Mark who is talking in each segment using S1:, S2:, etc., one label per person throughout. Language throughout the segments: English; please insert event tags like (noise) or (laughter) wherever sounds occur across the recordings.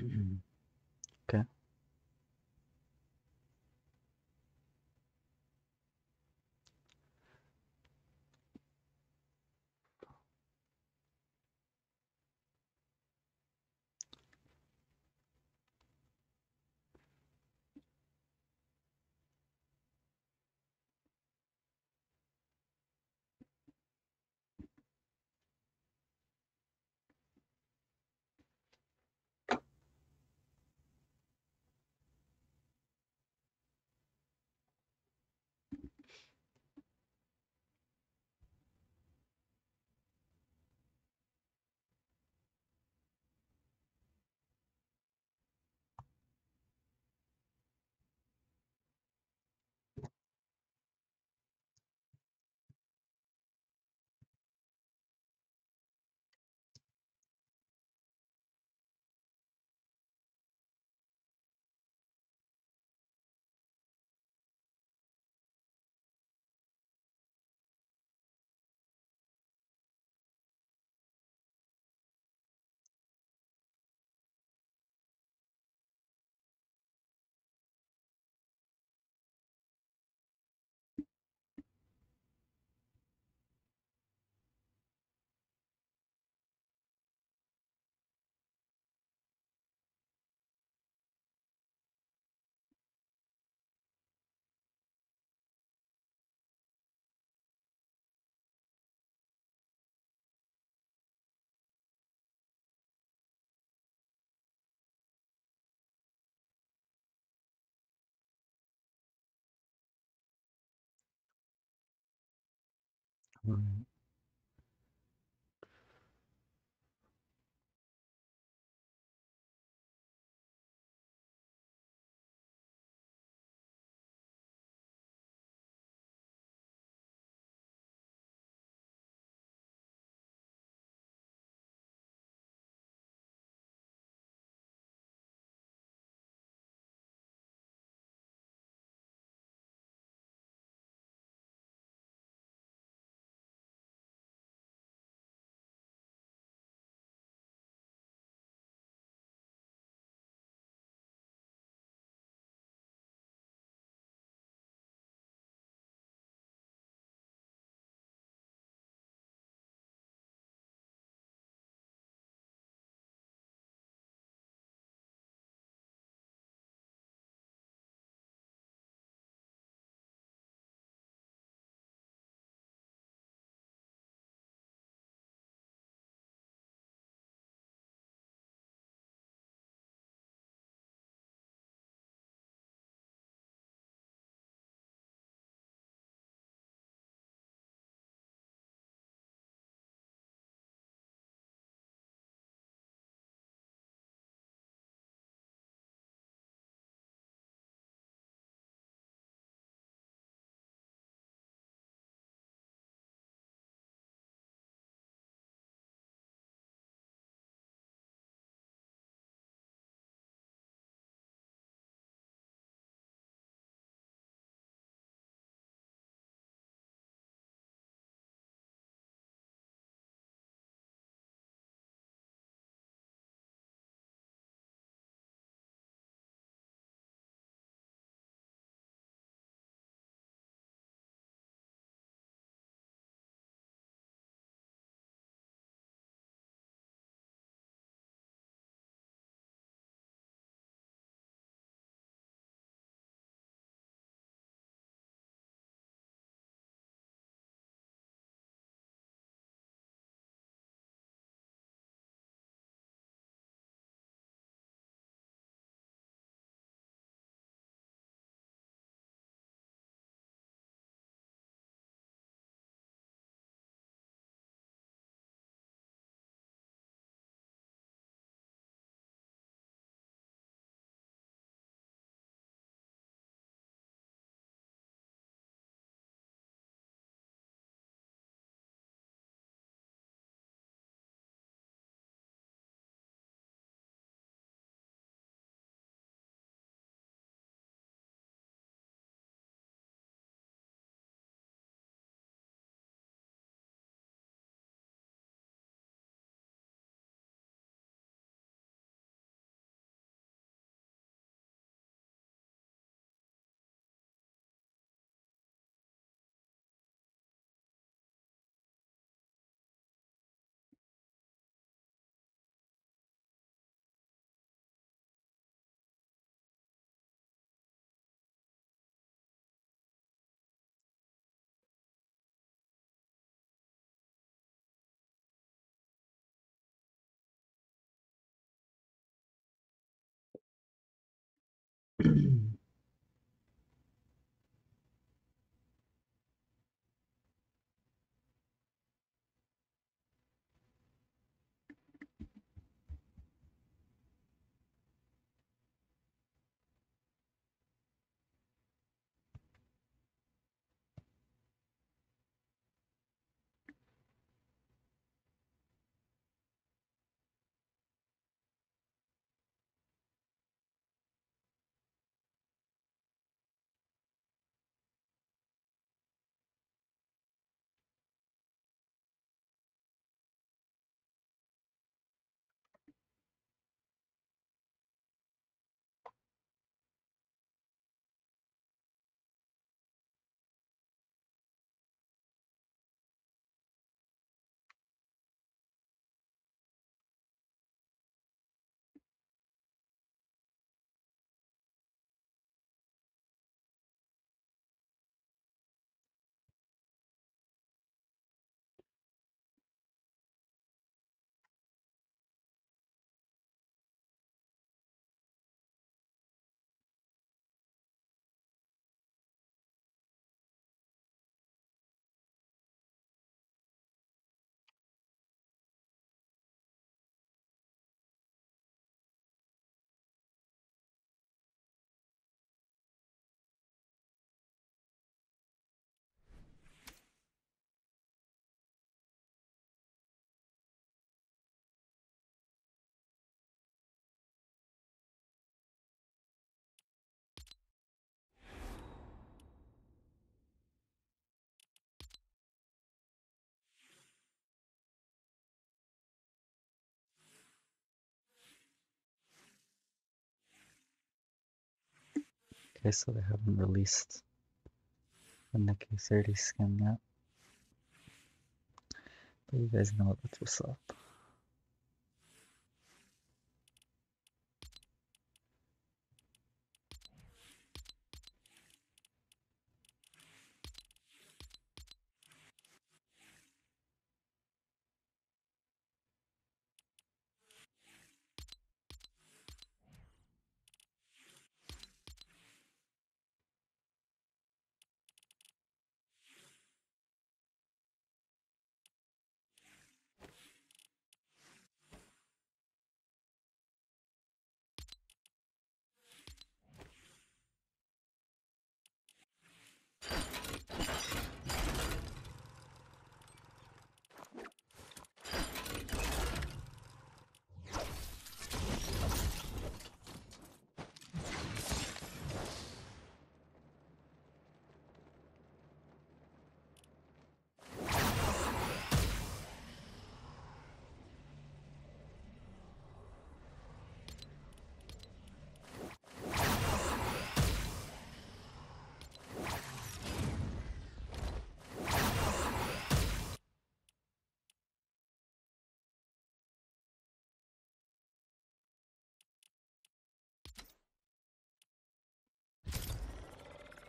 S1: Okay. Alright. Okay, so they haven't released the Nicky 30 skin yet. But you guys know that's what's up.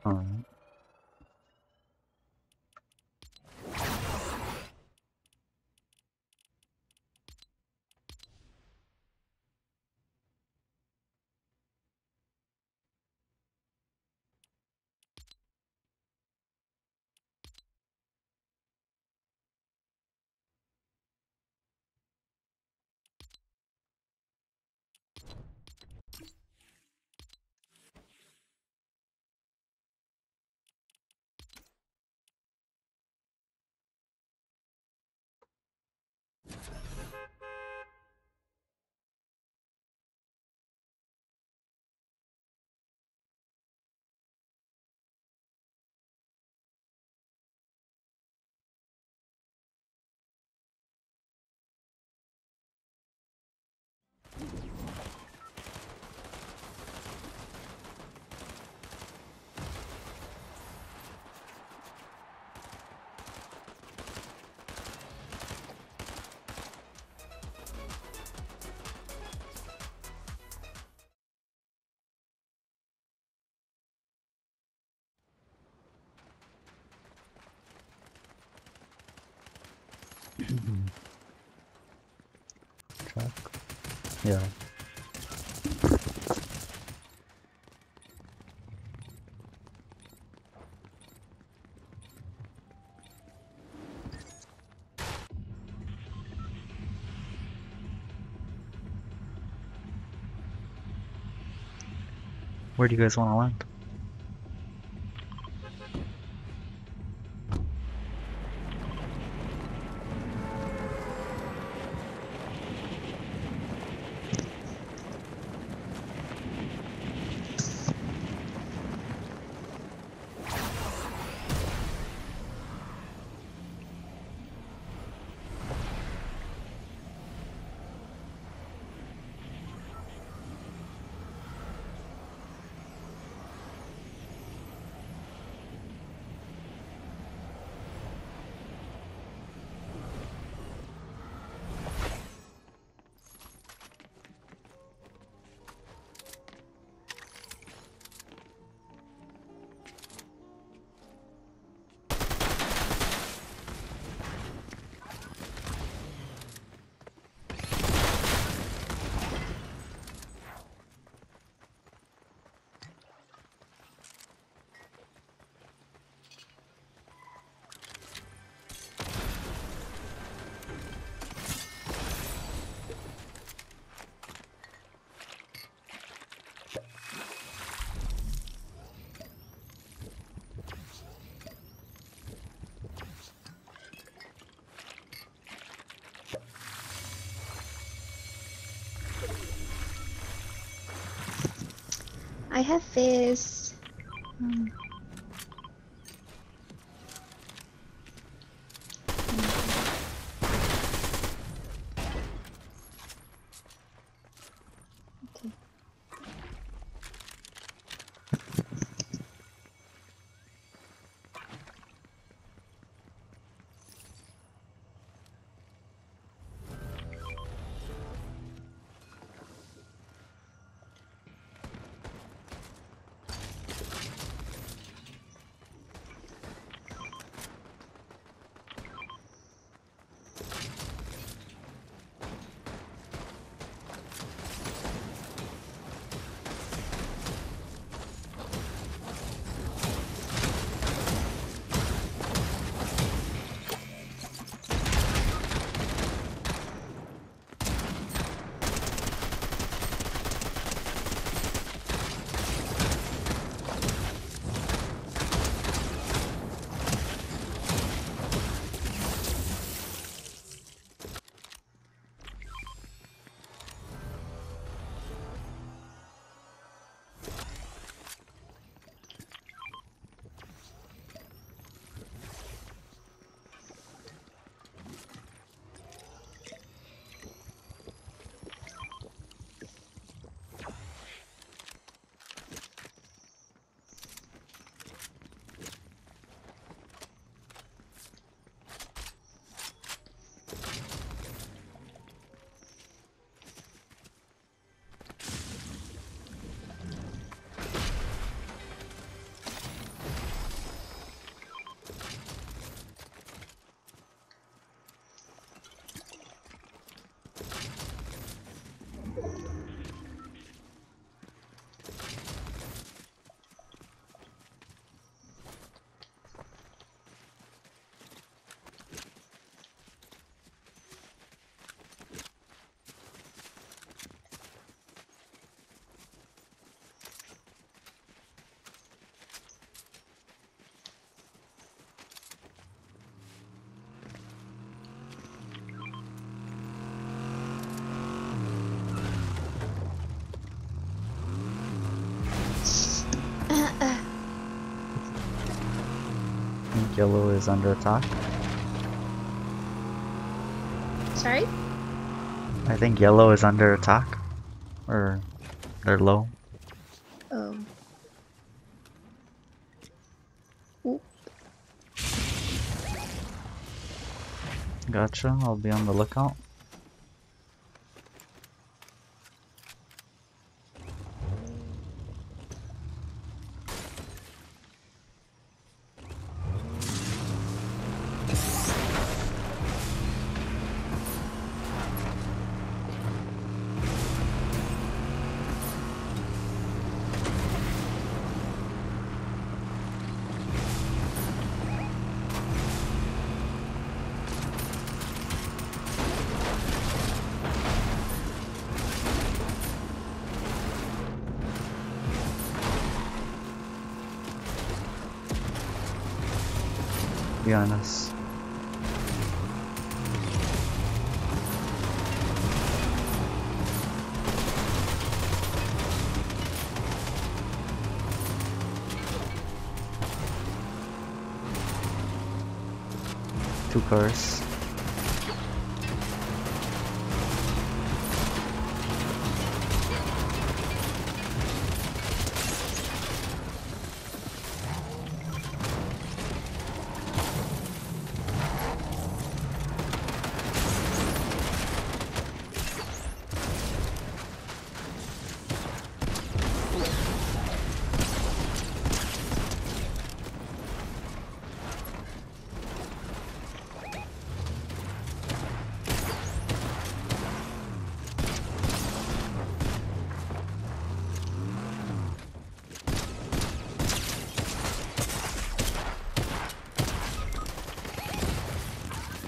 S1: Alright. Track. Yeah. Where do you guys want to land?
S2: I have this. Hmm.
S1: Yellow is under attack.
S3: Sorry?
S1: I think yellow is under attack. Or they're low.
S3: Oh. Oop.
S1: Gotcha, I'll be on the lookout. Two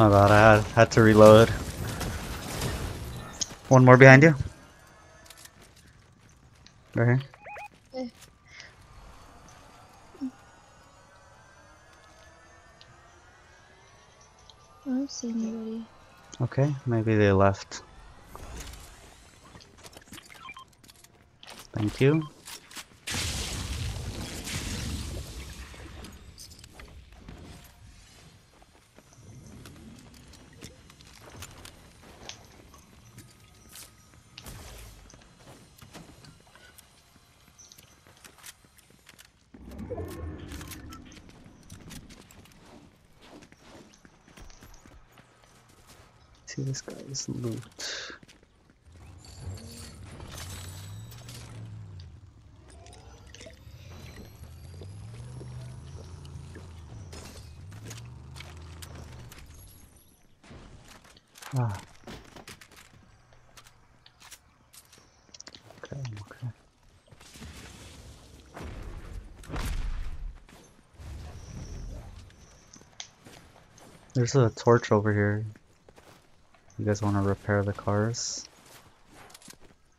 S1: My bad, I had, had to reload. One more behind you. Right here.
S3: I don't see anybody.
S1: Okay, maybe they left. Thank you. See this loot. Ah. Okay, okay. There's a torch over here. You guys want to repair the cars?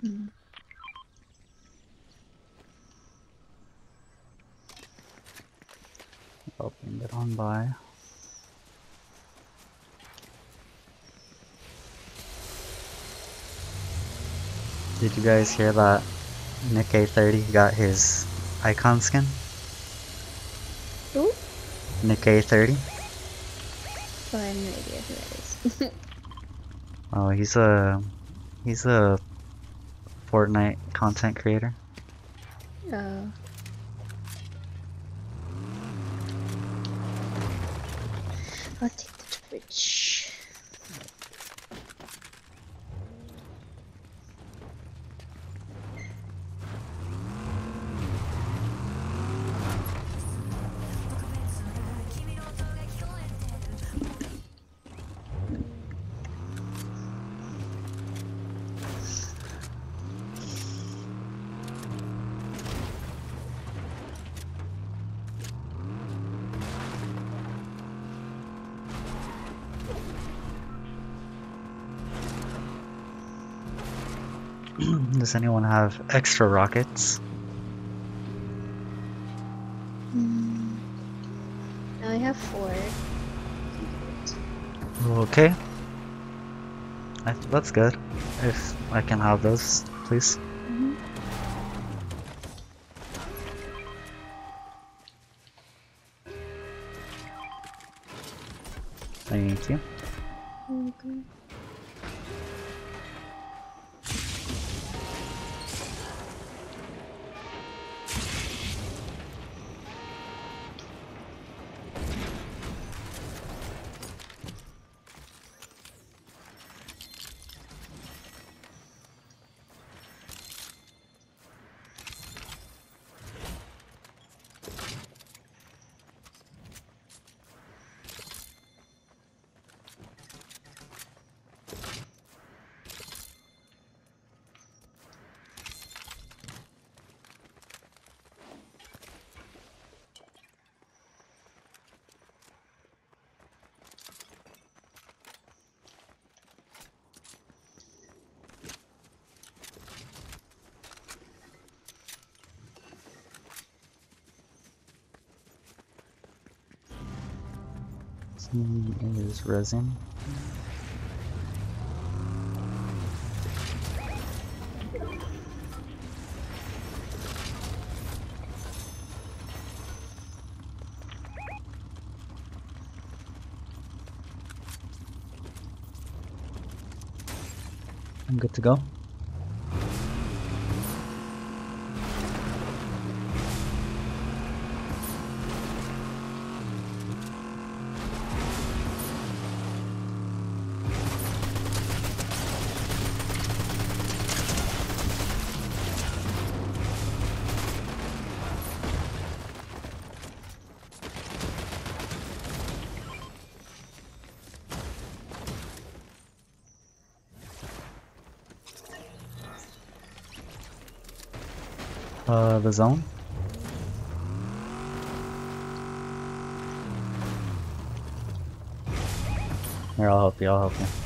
S3: Mm.
S1: I'll bring it on by. Did you guys hear that Nick A30 got his icon skin?
S3: Who?
S1: Nick A30?
S3: Oh, I have no idea who that is. (laughs)
S1: Oh, he's a he's a Fortnite content creator. (clears throat) Does anyone have extra rockets?
S3: Mm. I have four.
S1: Okay. That's good. If I can have those, please. Resin. I'm good to go. Uh, the zone. Here, I'll help you, I'll help you.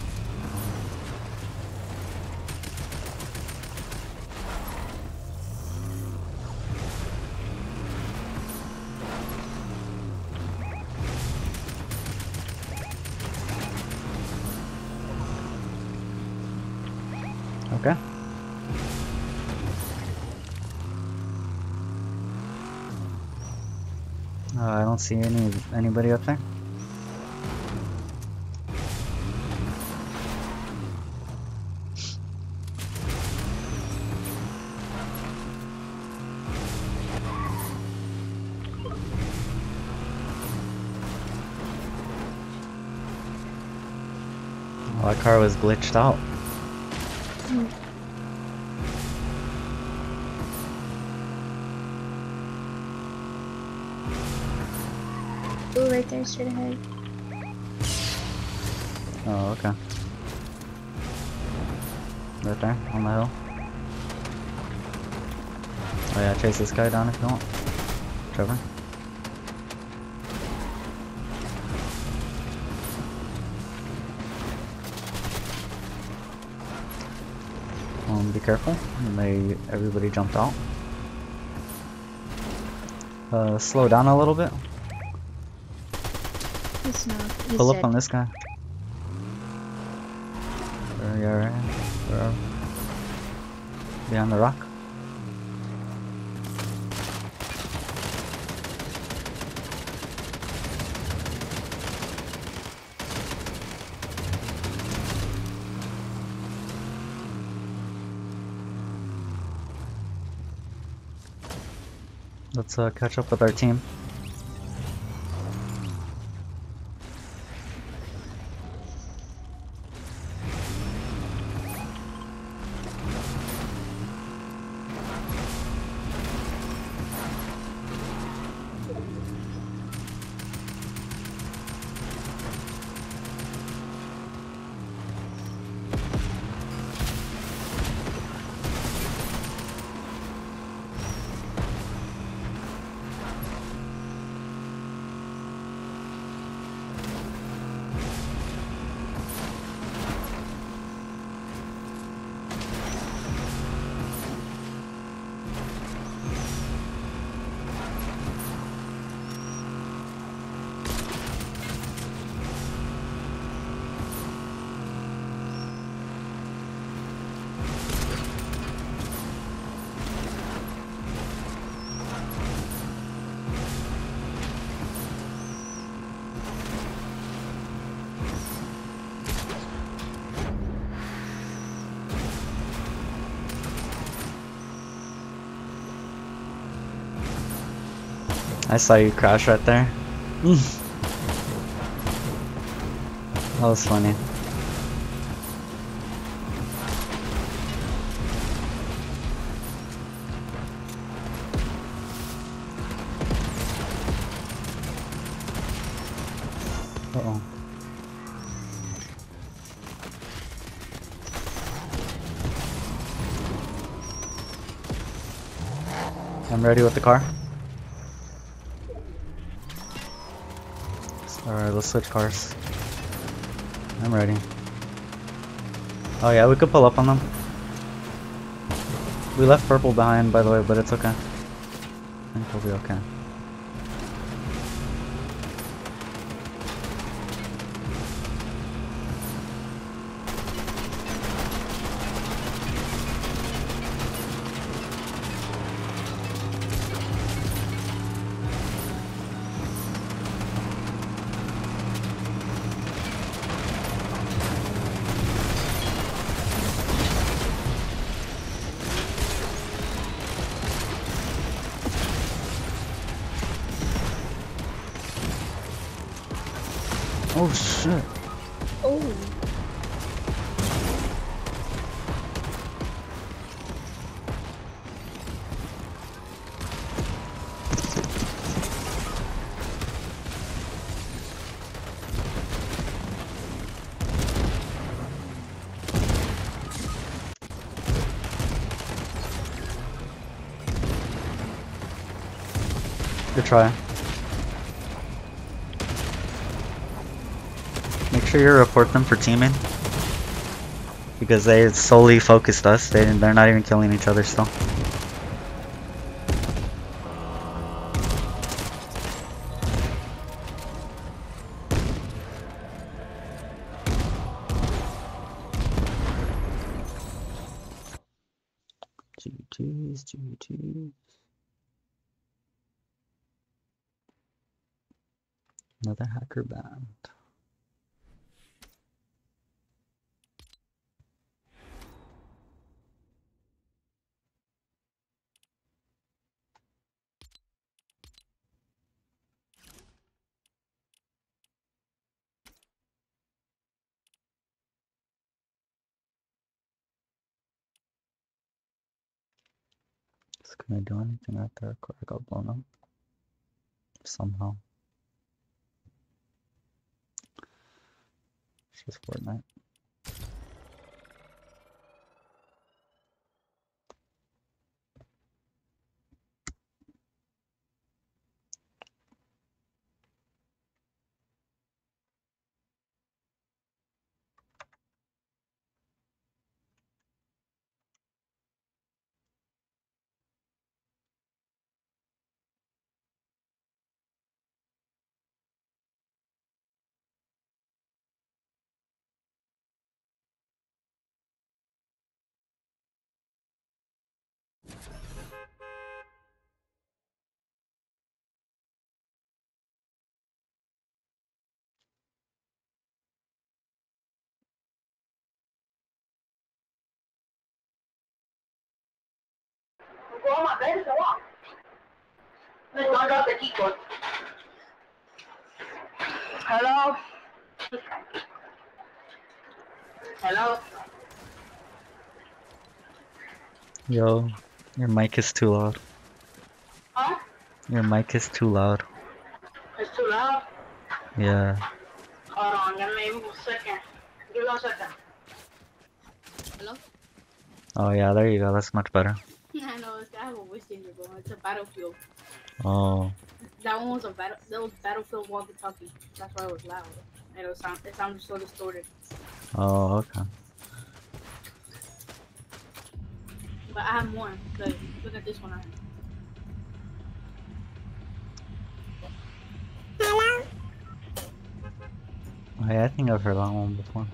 S1: See any anybody up there. Oh, that car was glitched out.
S3: Right there, straight ahead.
S1: Oh, okay. Right there, on the hill. Oh yeah, chase this guy down if you want. Trevor. Um, be careful. They everybody jumped out. Uh, slow down a little bit.
S3: He's not. He's
S1: Pull up on this guy. Where you are, where are Behind the rock. Let's uh, catch up with our team. I saw you crash right there. (laughs) that was funny. Uh oh. I'm ready with the car. Switch cars. I'm ready. Oh yeah, we could pull up on them. We left purple behind, by the way, but it's okay. I think we'll be okay. Try. Make sure you report them for teaming. Because they solely focused us. They they're not even killing each other still. GG's. Another hacker band. It gonna do anything there? Car got blown up. Somehow. Just Fortnite.
S4: My bed and walk. Let's go drop the key code. Hello? Hello?
S1: Yo, your mic is too loud.
S4: Huh?
S1: Your mic is too loud.
S4: It's too loud.
S1: Yeah.
S4: Hold on, give me a second. Give me one second.
S3: Hello?
S1: Oh yeah, there you go. That's much better. (laughs)
S3: I know it's I have a voice changer going. It's a battlefield.
S1: Oh,
S3: That one was a battle. That was battlefield walkie-talkie. That's why it was loud. And it was sound. It sounded so distorted.
S1: oh, okay.
S3: But I have more. Look, look at this one. I have.
S1: Hey, I think I've heard that one before.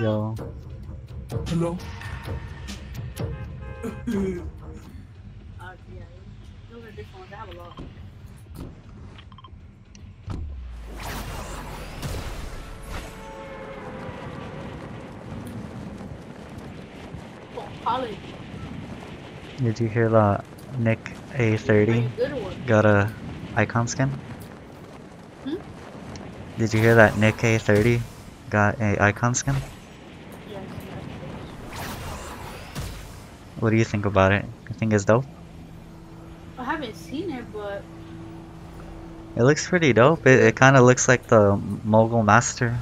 S1: Yo,
S5: Hello?
S3: Uh, yeah. Those are different ones. I have a lot. College.
S1: Did you hear that Nick A30
S3: Like, good one.
S1: got a icon skin?
S3: Hmm?
S1: Did you hear that Nick A30 got a icon skin? What do you think about it? You think it's dope?
S3: I haven't seen it, but
S1: It looks pretty dope. It, it kind of looks like the Mogul Master.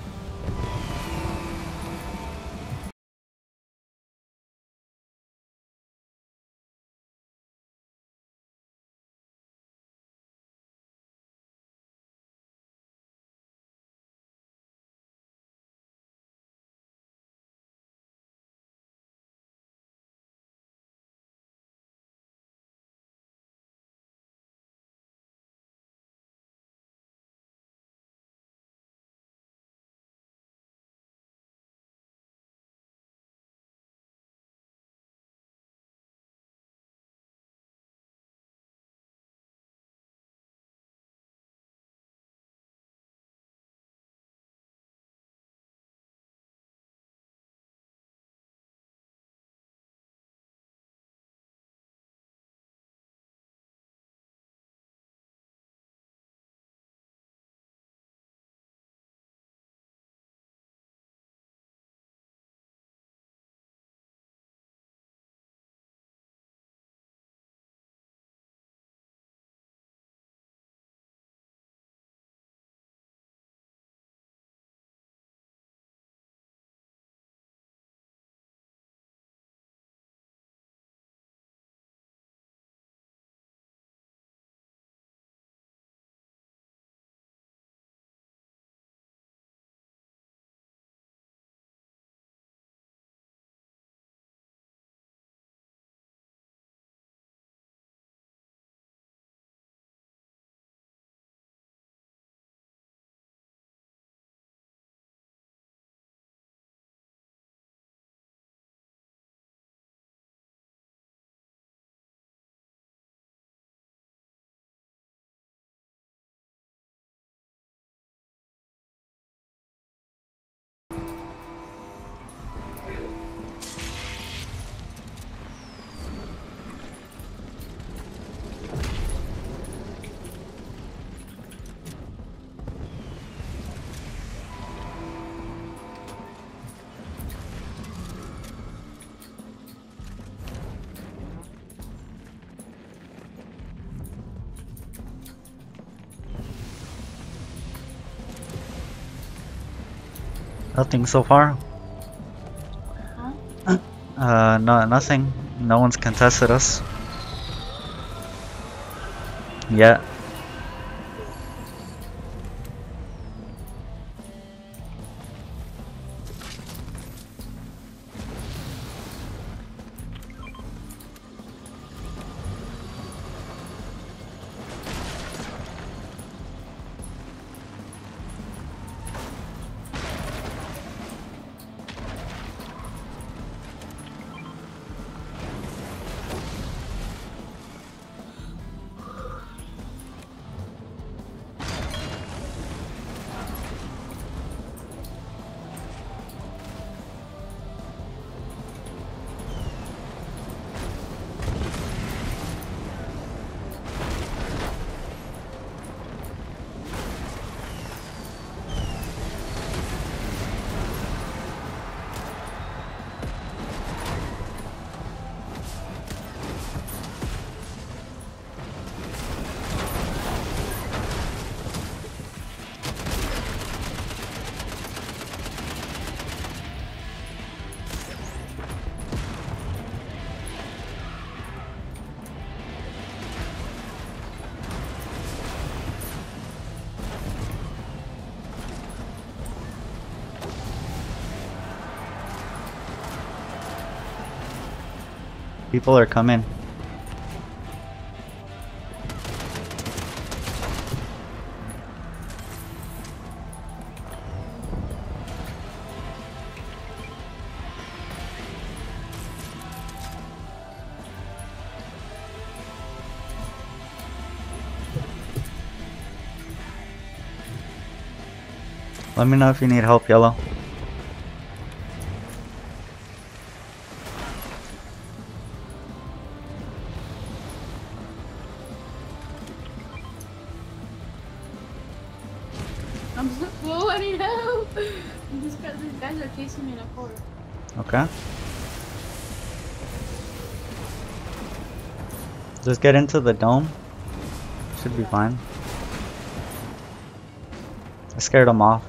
S1: Nothing so far.
S3: Huh?
S1: Uh, no, nothing. No one's contested us. Yet. People are coming. Let me know if you need help, Yellow. Just get into the dome. Should be fine. I scared him off.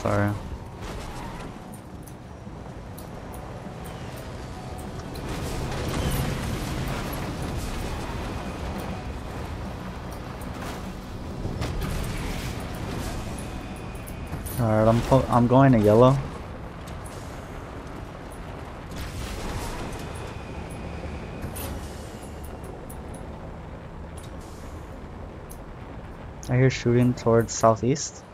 S1: Sorry. Alright, I'm I'm going to yellow. I hear shooting towards southeast.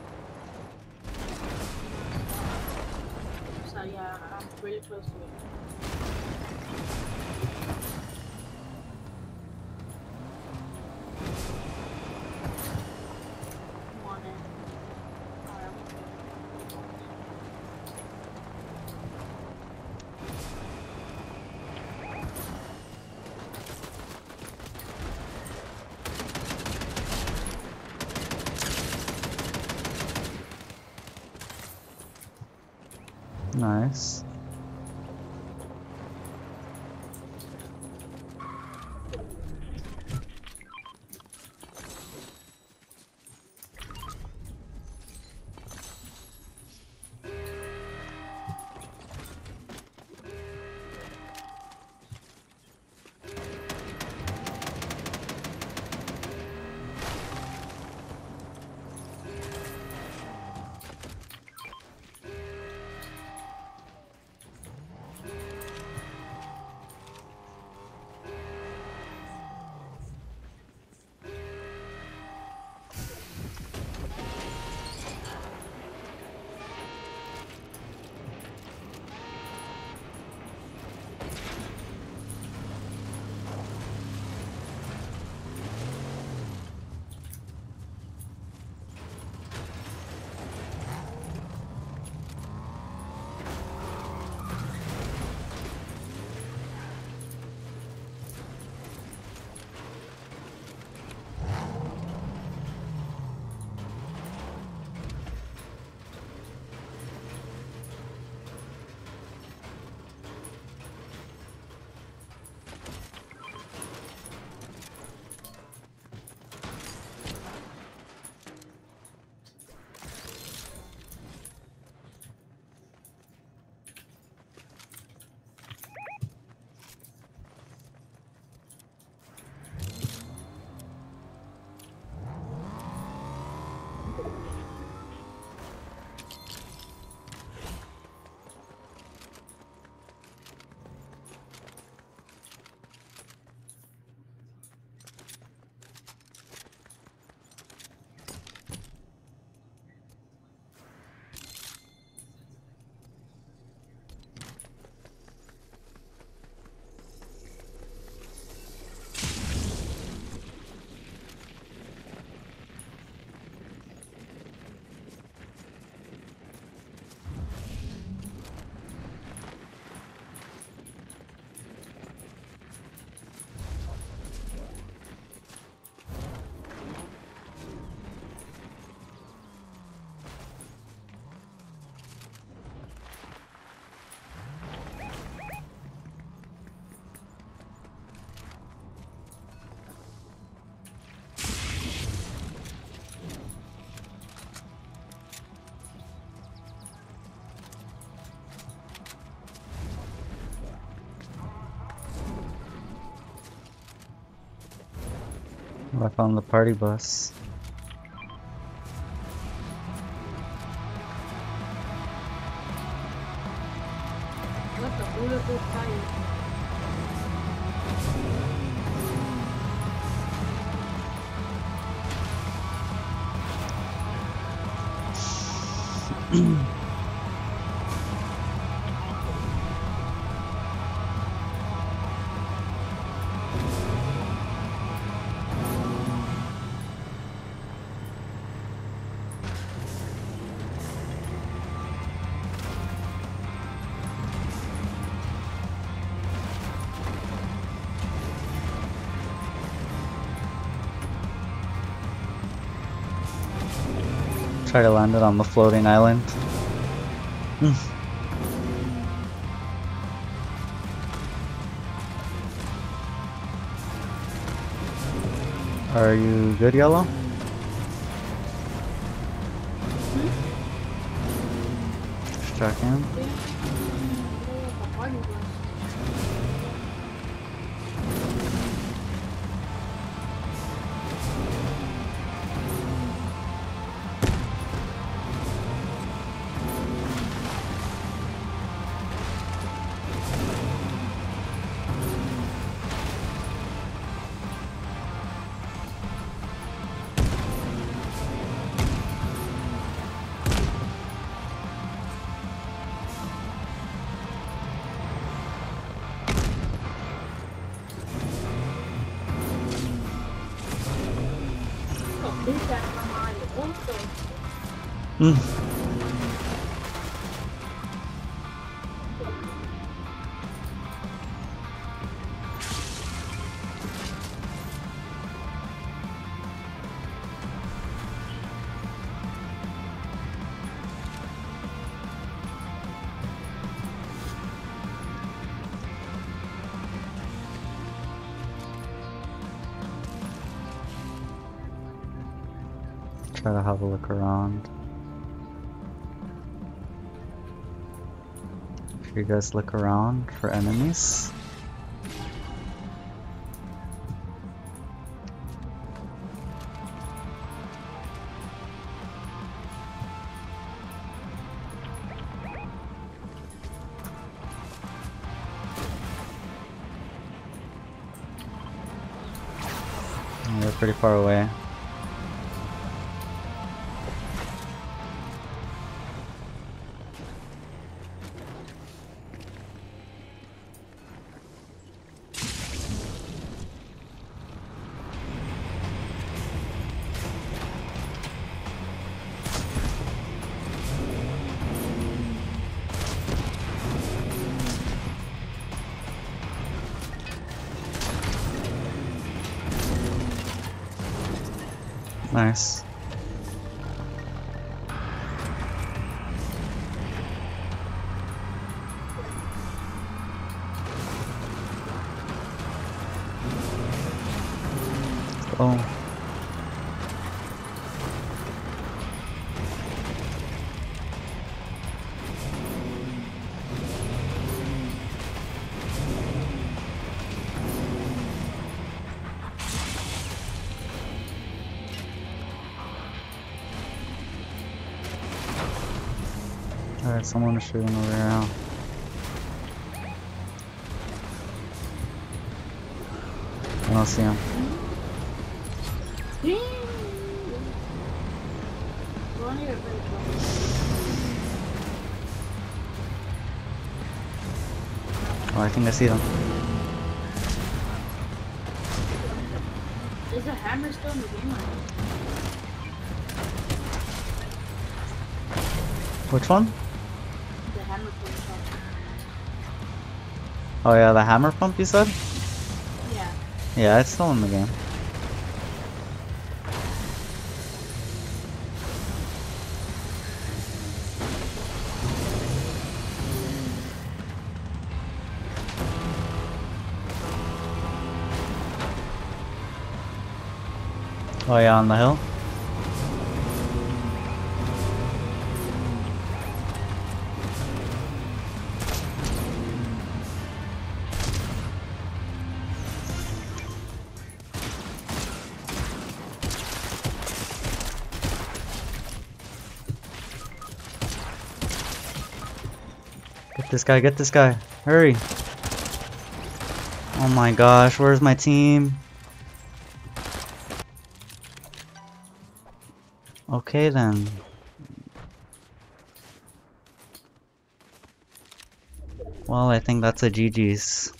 S1: I found the party bus. Try to land it on the floating island. Hmm. Are you good, Yellow? Just checking.
S3: Yeah.
S1: Have a look around. You guys look around for enemies. Pretty far away. Someone is shooting over here now. I don't see him.
S3: Damn. Go on here, baby.
S1: Oh, I think I see them.
S3: Is the hammer still in the game?
S1: Which one? Oh yeah, the hammer pump you said?
S3: Yeah.
S1: Yeah, it's still in the game. Oh yeah, on the hill? This guy, get this guy. Hurry. Oh my gosh, where's my team? Okay then. Well, I think that's a GG's.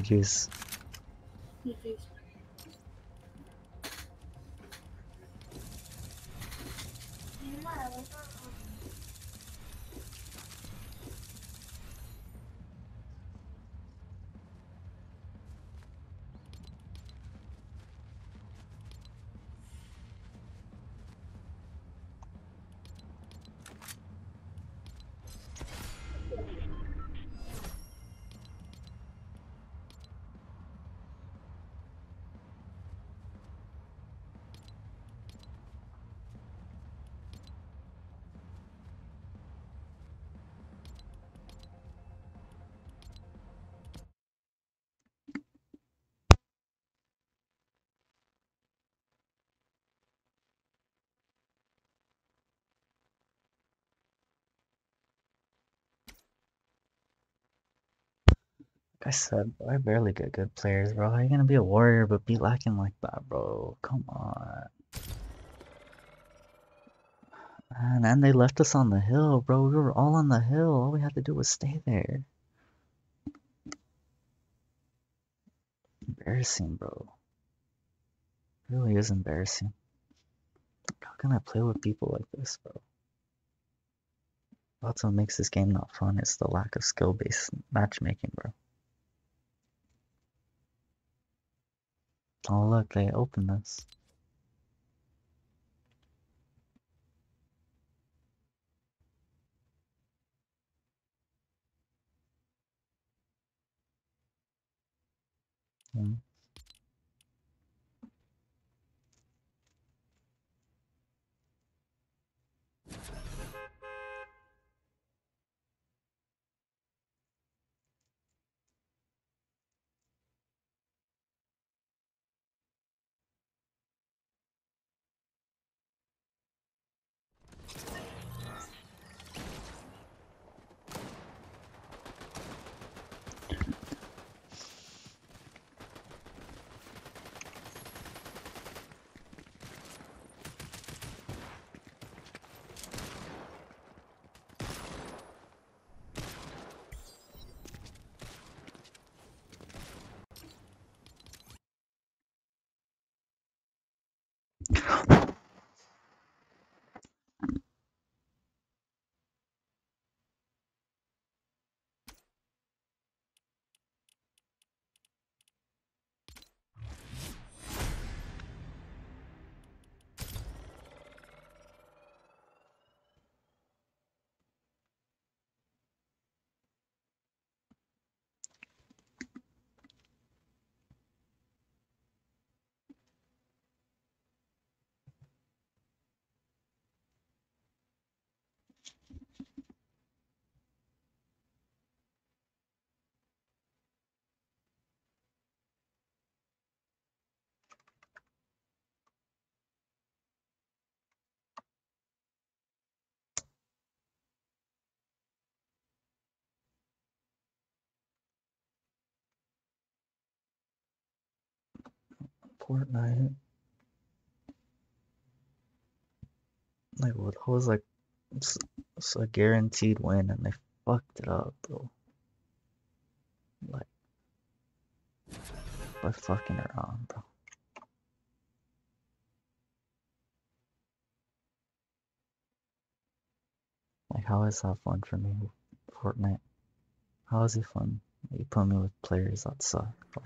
S1: GG's. Said, I barely get good players, bro. How you gonna be a warrior but be lacking like that, bro? Come on. And they left us on the hill, bro. We were all on the hill. All we had to do was stay there. Embarrassing, bro. Really is embarrassing. How can I play with people like this, bro? That's what makes this game not fun. It's the lack of skill-based matchmaking, bro. Oh look, they opened this. Hmm. Fortnite. Like, what was like it's, it's a guaranteed win, and they fucked it up, bro. Like, by fucking around, bro. Like, how is that fun for me, Fortnite? How is it fun? You put me with players that suck. bro.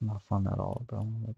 S1: Not fun at all, bro. Like,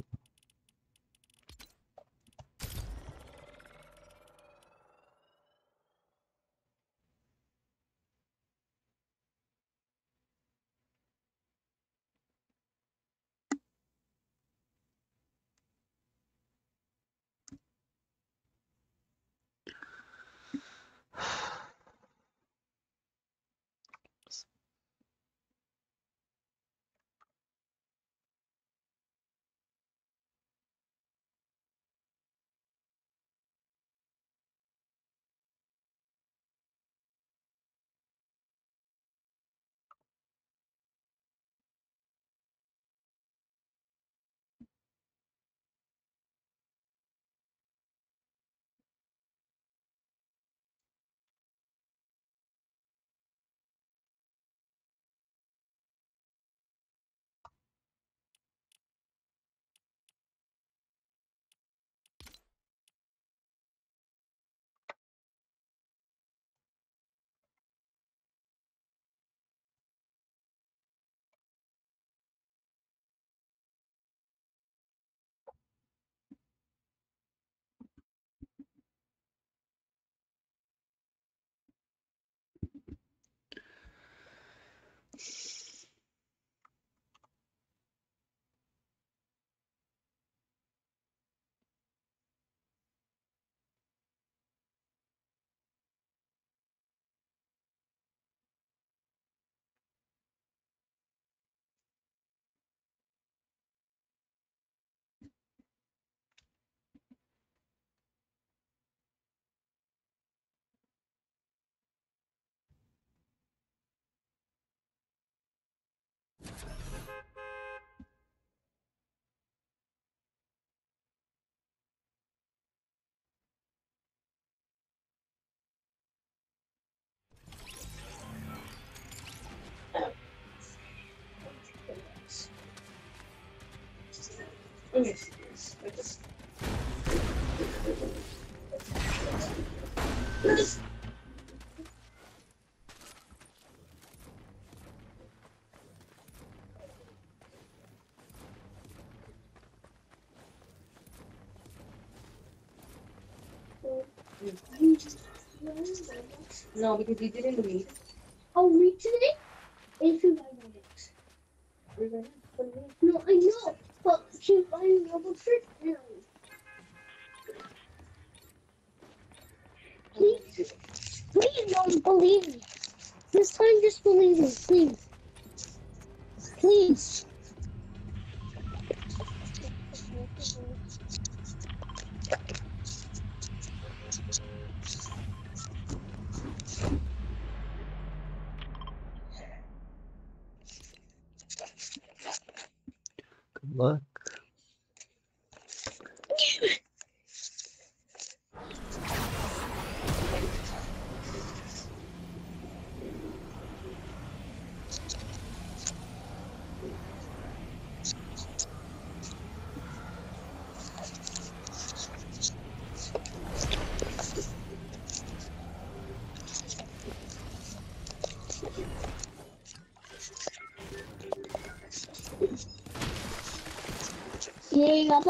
S5: No, because you didn't read.
S6: I'll read today if you buy my books. No, I know, but books right now. Please, please don't believe me. This time, just believe me, please. Please.
S1: good luck.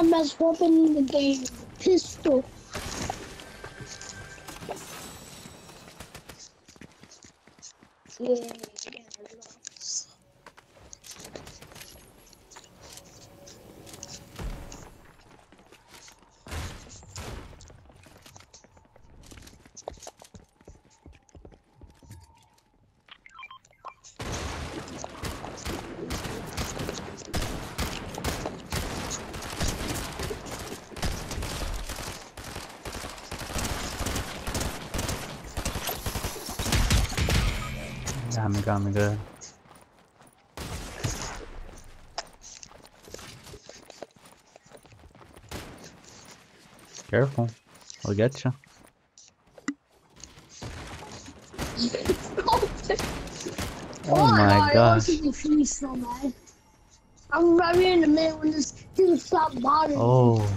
S6: Yeah, you got the best weapon in the game. Pistol.
S1: Got me, got me good. Careful. I'll get you. (laughs) Oh my gosh.
S6: was confused so. I'm running in the middle when this dude stopped bothering.
S1: Oh.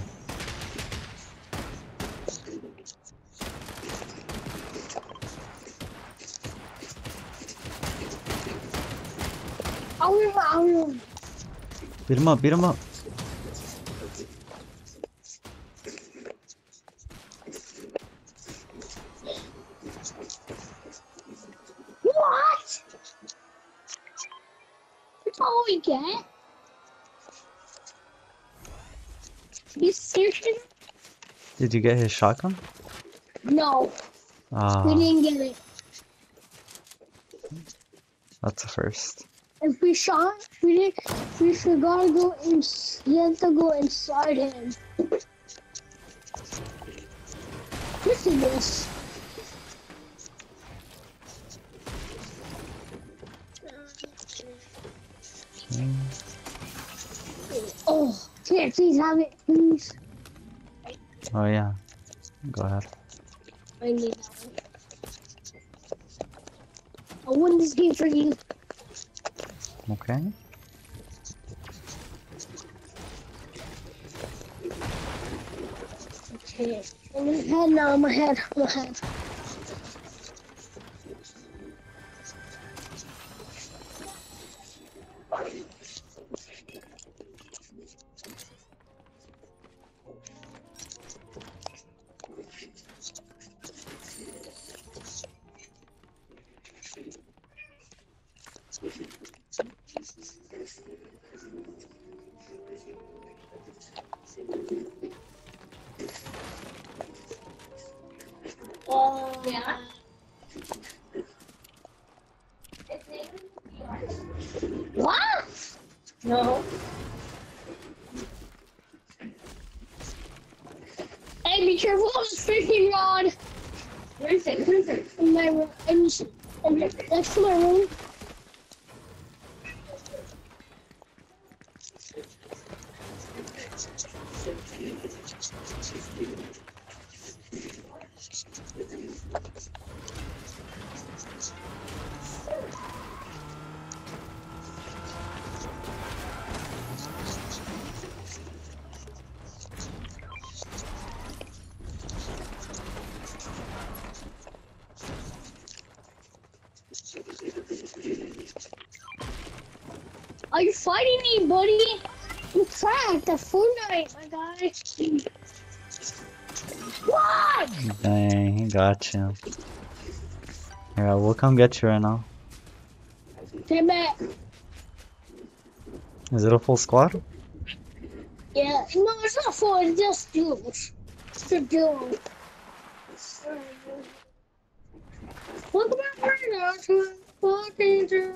S6: I'll remember, I'll remember.
S1: Beat him up, beat him up.
S6: What? That's all we get? You serious?
S1: Did you get his shotgun?
S6: No,
S1: Ah,
S6: we didn't get it.
S1: that's a first.
S6: If we shot, we did. We forgot to go in. You have to go inside him. Listen this. Oh, can please have it, please?
S1: Oh yeah. Go ahead.
S6: I need that one. I'll win this game for you.
S1: Okay.
S6: Okay. Head now. I'm ahead. I'm ahead. Cracked at Fortnite, my guy. What?
S1: Dang, he got you. Yeah, we'll come get you right now.
S6: Stay back.
S1: Is it a full squad?
S6: Yeah, no, it's not full. It's just dudes. It's a dude. Look at my. Fucking dude.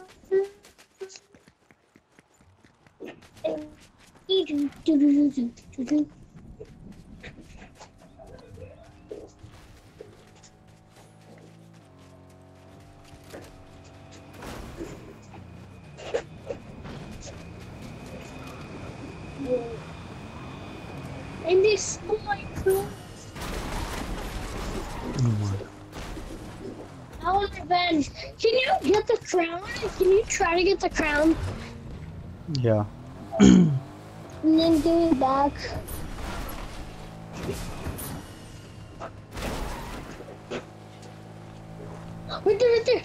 S6: And this, oh my god.
S1: Oh my.
S6: I want revenge. Can you get the crown? Can you try to get the crown
S1: Yeah. (clears throat)
S6: and then give it back? Right there, right there.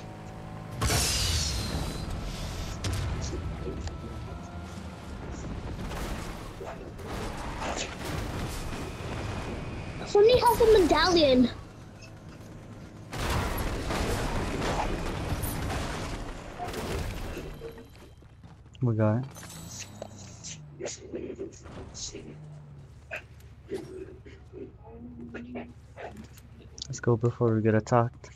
S6: Somebody has a medallion.
S1: We got it. Go before we get attacked.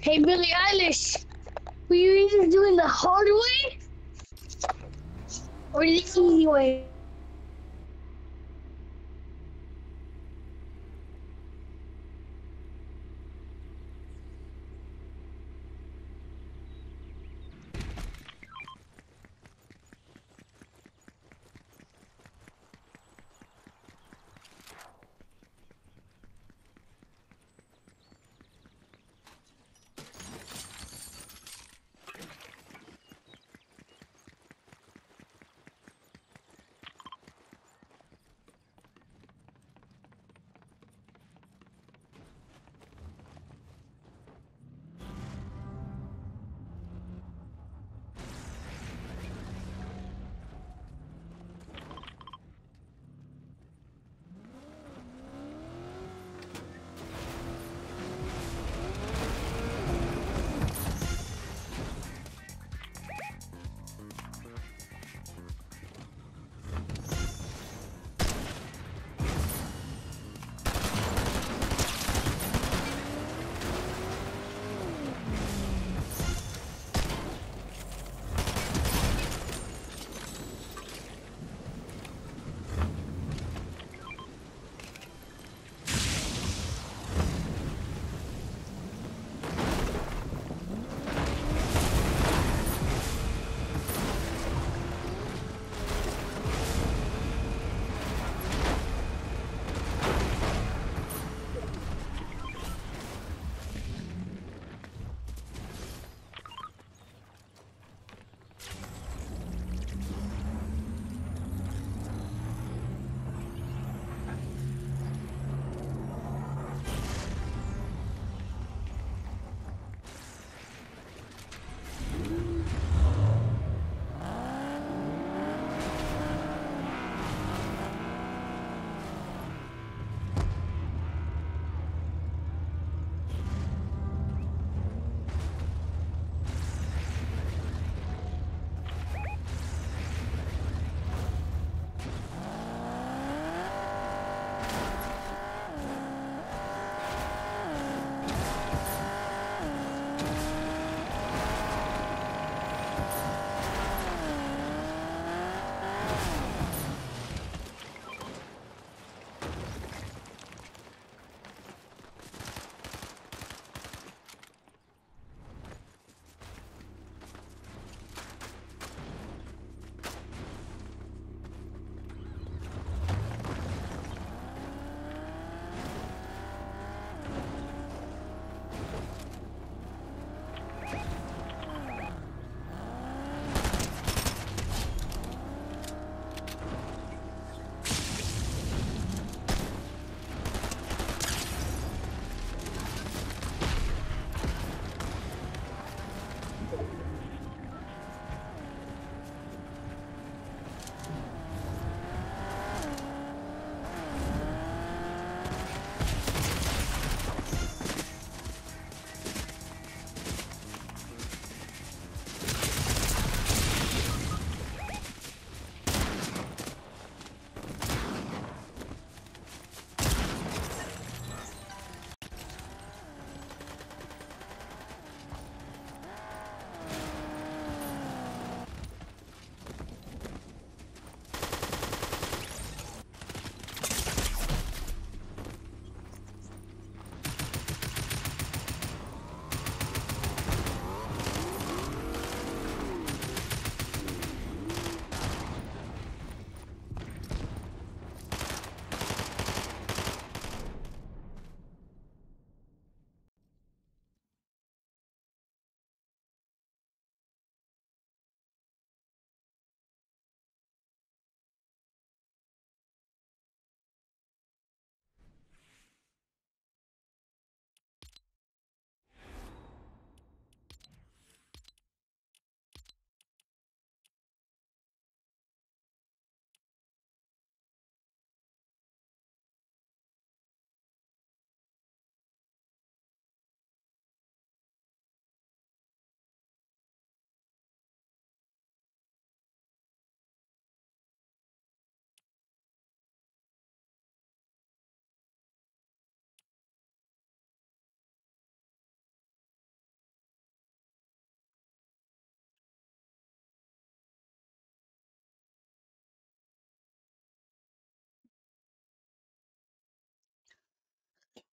S6: Hey, Billie Eilish. Were you either doing the hard way or the easy way?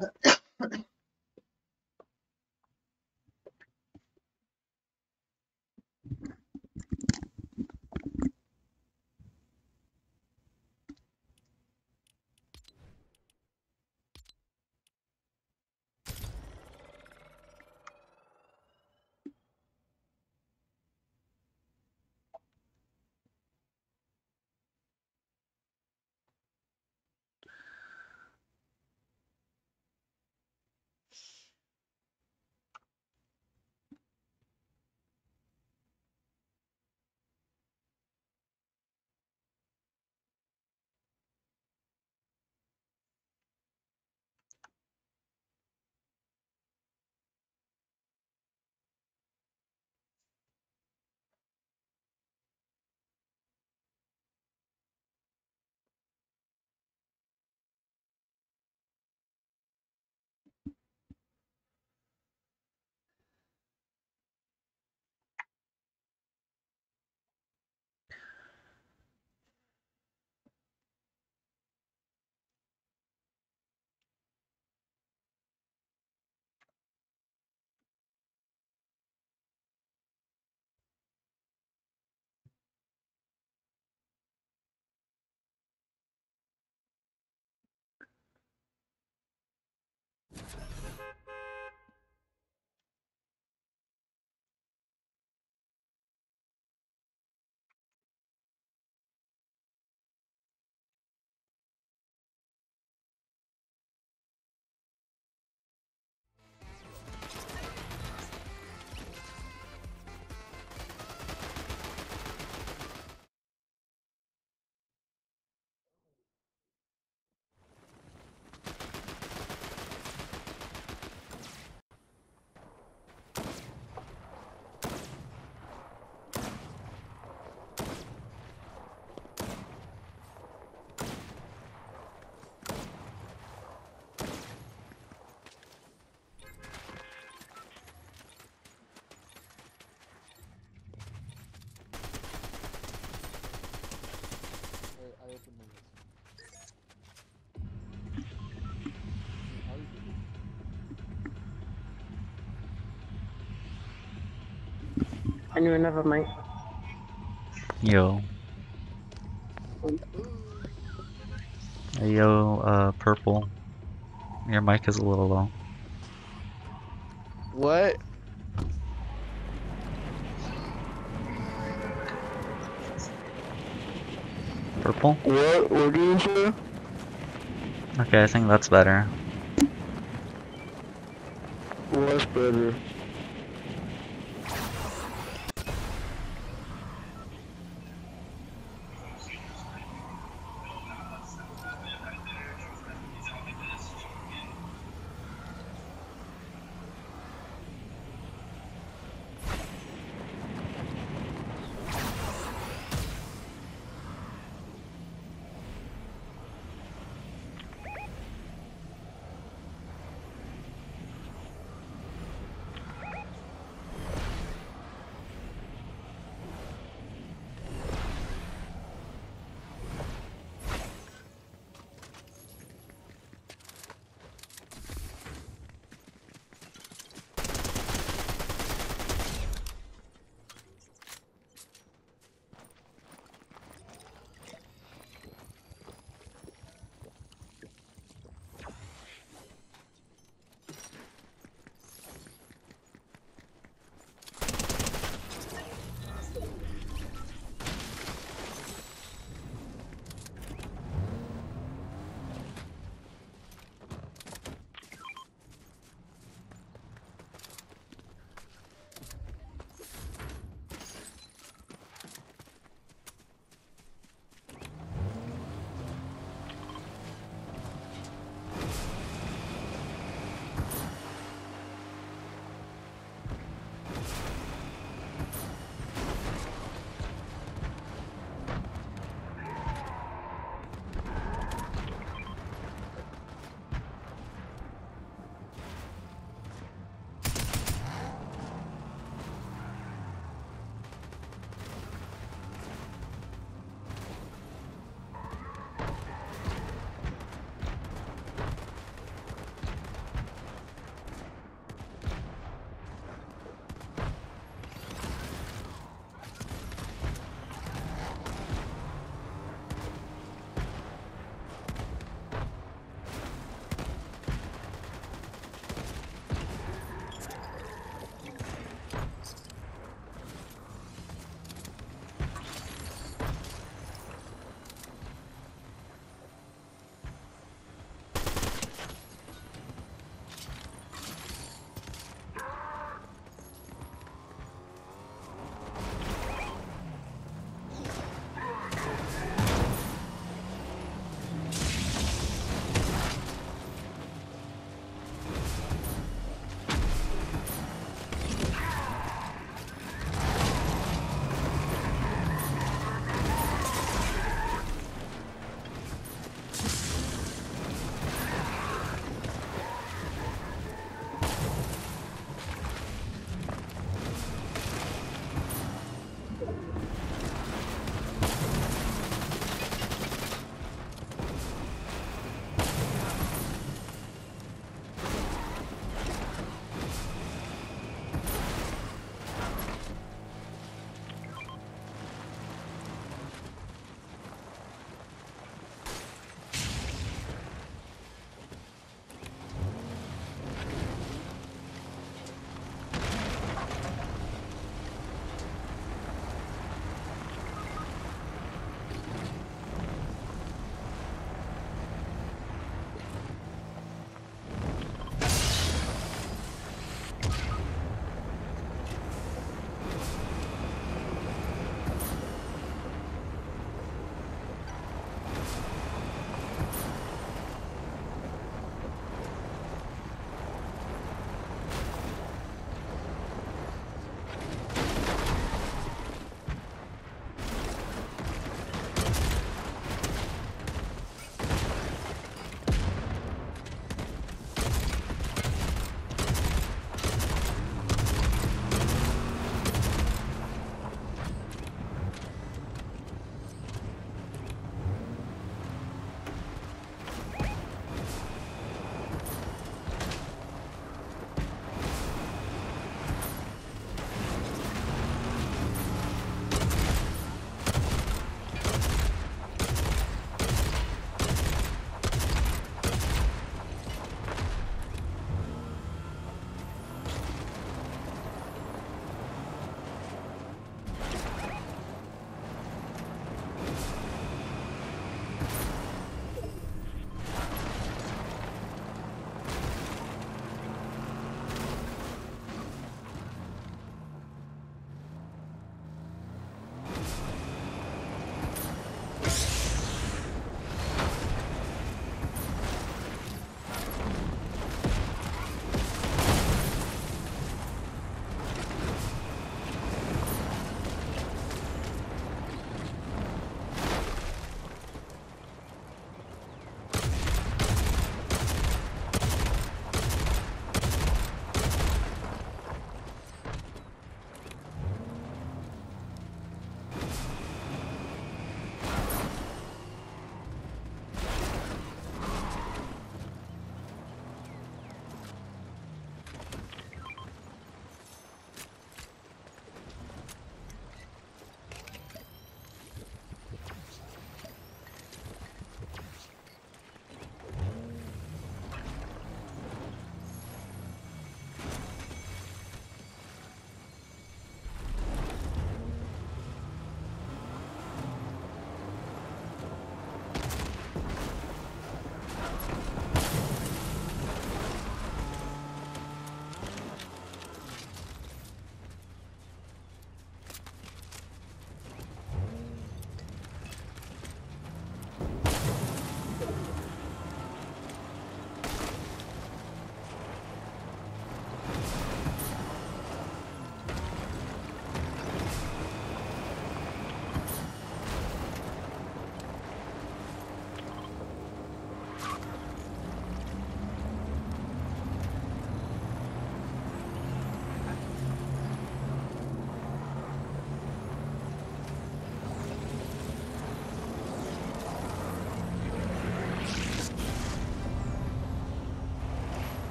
S7: I (coughs) knew enough of my.
S1: Yo. Hey, yo, uh, purple. Your mic is a little low.
S8: What?
S1: Purple?
S8: What? What did you say?
S1: Okay, I think that's better.
S8: What's better?